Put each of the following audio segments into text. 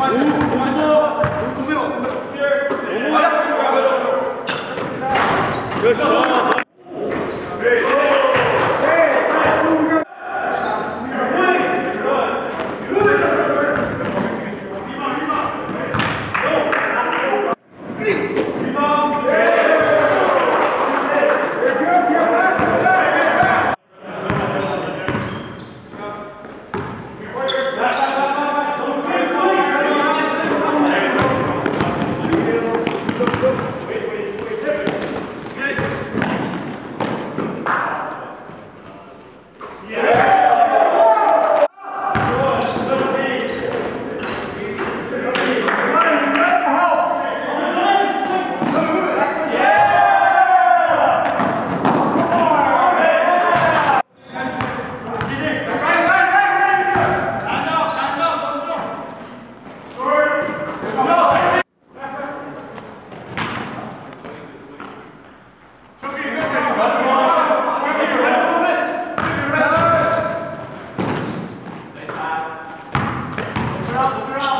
오, 오, 오, 오, 오, 오, 오, Stop, ground.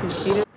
subsistir